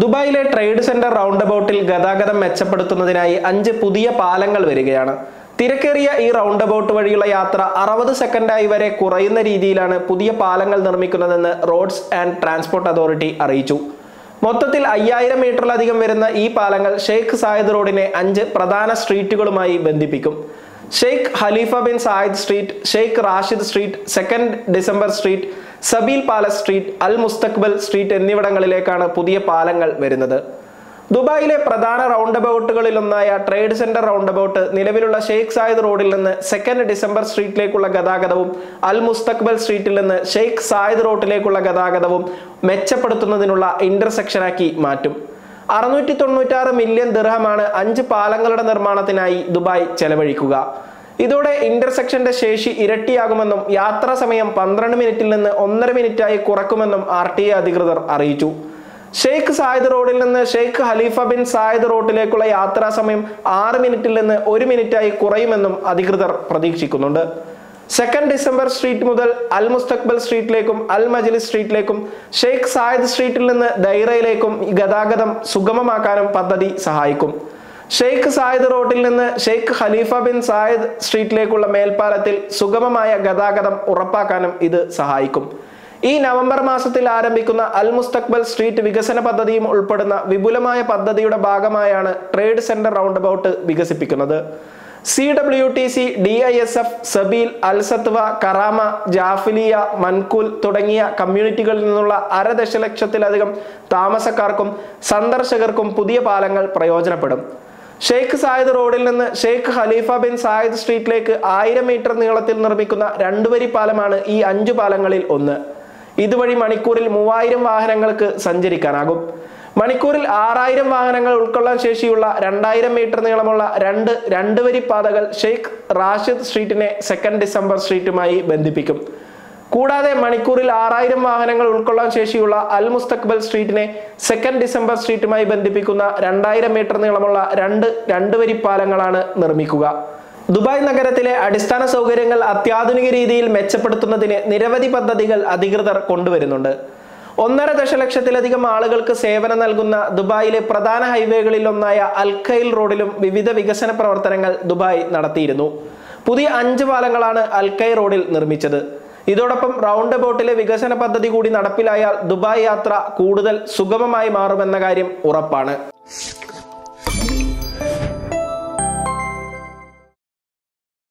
ദുബായിലെ trade centre round അബൌട്ടിൽ ഗതാഗതം മെച്ചപ്പെടുത്തുന്നതിനായി അഞ്ച് പുതിയ പാലങ്ങൾ വരികയാണ്. തിരക്കേറിയ ഈ റൗണ്ട് അബൌട്ട് വഴിയുള്ള യാത്ര അറുപത് സെക്കൻഡായി വരെ കുറയുന്ന രീതിയിലാണ് പുതിയ പാലങ്ങൾ നിർമ്മിക്കുന്നതെന്ന് റോഡ്സ് ആൻഡ് ട്രാൻസ്പോർട്ട് അതോറിറ്റി അറിയിച്ചു. മൊത്തത്തിൽ അയ്യായിരം മീറ്ററിലധികം വരുന്ന ഈ പാലങ്ങൾ ഷെയ്ഖ് സായദ് റോഡിനെ അഞ്ച് പ്രധാന സ്ട്രീറ്റുകളുമായി ബന്ധിപ്പിക്കും. Sheikh Khalifa bin Zayed street Sheikh Rashid street second December street Sabeel palace street Al Mustaqbal street എന്നിവിടങ്ങളിലേക്കാണ് പുതിയ പാലങ്ങൾ വരുന്നത്. ദുബായിലെ പ്രധാന റൗണ്ട് അബൌട്ടുകളിലൊന്നായ ട്രേഡ് സെന്റർ റൗണ്ട് അബൌട്ട് നിലവിലുള്ള ഷെയ്ഖ് സായിദ് റോഡിൽ നിന്ന് സെക്കൻഡ് ഡിസംബർ സ്ട്രീറ്റിലേക്കുള്ള ഗതാഗതവും അൽ മുസ്തക്ബൽ സ്ട്രീറ്റിൽ നിന്ന് ഷെയ്ഖ് സായിദ് റോഡിലേക്കുള്ള ഗതാഗതവും മെച്ചപ്പെടുത്തുന്നതിനുള്ള ഇന്റർസെക്ഷനാക്കി മാറ്റും. അറുന്നൂറ്റി തൊണ്ണൂറ്റാറ് മില്യൺ ദിർഹമാണ് അഞ്ച് പാലങ്ങളുടെ നിർമ്മാണത്തിനായി ദുബായ് ചെലവഴിക്കുക. ഇതോടെ ഇന്റർസെക്ഷന്റെ ശേഷി ഇരട്ടിയാകുമെന്നും യാത്രാ സമയം പന്ത്രണ്ട് മിനിറ്റിൽ നിന്ന് ഒന്നര മിനിറ്റായി കുറക്കുമെന്നും ആർ അധികൃതർ അറിയിച്ചു. ഷെയ്ഖ് സായിദ് റോഡിൽ നിന്ന് ഷെയ്ഖ് ഹലീഫ ബിൻ സായിദ് റോഡിലേക്കുള്ള യാത്രാ സമയം ആറ് മിനിറ്റിൽ നിന്ന് ഒരു മിനിറ്റായി കുറയുമെന്നും അധികൃതർ പ്രതീക്ഷിക്കുന്നുണ്ട്. സെക്കൻഡ് ഡിസംബർ സ്ട്രീറ്റ് മുതൽ അൽ മുസ്തക്ബൽ സ്ട്രീറ്റിലേക്കും അൽ മജ്ലിസ് സ്ട്രീറ്റിലേക്കും ഷെയ്ഖ് സായിദ് സ്ട്രീറ്റിൽ നിന്ന് ദൈറയിലേക്കും ഗതാഗതം സുഗമമാക്കാനും പദ്ധതി സഹായിക്കും. ഷെയ്ഖ് സായിദ് റോഡിൽ നിന്ന് ഷെയ്ഖ് ഖലീഫ ബിൻ സായിദ് സ്ട്രീറ്റിലേക്കുള്ള മേൽപ്പാലത്തിൽ സുഗമമായ ഗതാഗതം ഉറപ്പാക്കാനും ഇത് സഹായിക്കും. ഈ നവംബർ മാസത്തിൽ ആരംഭിക്കുന്ന അൽ മുസ്തക്ബൽ സ്ട്രീറ്റ് വികസന പദ്ധതിയും ഉൾപ്പെടുന്ന വിപുലമായ പദ്ധതിയുടെ ഭാഗമായാണ് ട്രേഡ് സെന്റർ റൗണ്ട് അബൌട്ട് വികസിപ്പിക്കുന്നത്. C W T C D I S F Zabeel Al Satwa Karama Jafiliya Mankhool തുടങ്ങിയ കമ്മ്യൂണിറ്റികളിൽ നിന്നുള്ള അര ദശലക്ഷത്തിലധികം താമസക്കാർക്കും സന്ദർശകർക്കും പുതിയ പാലങ്ങൾ പ്രയോജനപ്പെടും. ഷെയ്ഖ് സായിദ് റോഡിൽ നിന്ന് ഷെയ്ഖ് ഖലീഫ ബിൻ സായിദ് സ്ട്രീറ്റിലേക്ക് ആയിരം മീറ്റർ നീളത്തിൽ നിർമ്മിക്കുന്ന രണ്ടുവരി പാലമാണ് ഈ അഞ്ചു പാലങ്ങളിൽ ഒന്ന്. ഇതുവഴി മണിക്കൂറിൽ മൂവായിരം വാഹനങ്ങൾക്ക് സഞ്ചരിക്കാനാകും. മണിക്കൂറിൽ ആറായിരം വാഹനങ്ങൾ ഉൾക്കൊള്ളാൻ ശേഷിയുള്ള രണ്ടായിരം മീറ്റർ നീളമുള്ള രണ്ട് രണ്ടുവരി പാതകൾ ഷെയ്ഖ് റാഷിദ് സ്ട്രീറ്റിനെ സെക്കൻഡ് ഡിസംബർ സ്ട്രീറ്റുമായി ബന്ധിപ്പിക്കും. കൂടാതെ മണിക്കൂറിൽ ആറായിരം വാഹനങ്ങൾ ഉൾക്കൊള്ളാൻ ശേഷിയുള്ള അൽ മുസ്തക്ബൽ സ്ട്രീറ്റിനെ സെക്കൻഡ് ഡിസംബർ സ്ട്രീറ്റുമായി ബന്ധിപ്പിക്കുന്ന രണ്ടായിരം മീറ്റർ നീളമുള്ള രണ്ട് രണ്ട് വരി പാലങ്ങളാണ് നിർമ്മിക്കുക. ദുബായ് നഗരത്തിലെ അടിസ്ഥാന സൗകര്യങ്ങൾ അത്യാധുനിക രീതിയിൽ മെച്ചപ്പെടുത്തുന്നതിന് നിരവധി പദ്ധതികൾ അധികൃതർ കൊണ്ടുവരുന്നുണ്ട്. ഒന്നര ദശലക്ഷത്തിലധികം ആളുകൾക്ക് സേവനം നൽകുന്ന ദുബായിലെ പ്രധാന ഹൈവേകളിൽ ഒന്നായ അൽഖൈൽ റോഡിലും വിവിധ വികസന പ്രവർത്തനങ്ങൾ ദുബായ് നടത്തിയിരുന്നു. പുതിയ അഞ്ച് പാലങ്ങളാണ് അൽഖൈ റോഡിൽ നിർമ്മിച്ചത്. ഇതോടൊപ്പം റൗണ്ട് ബോട്ടിലെ വികസന പദ്ധതി കൂടി നടപ്പിലായാൽ ദുബായ് യാത്ര കൂടുതൽ സുഗമമായി മാറുമെന്ന കാര്യം ഉറപ്പാണ്.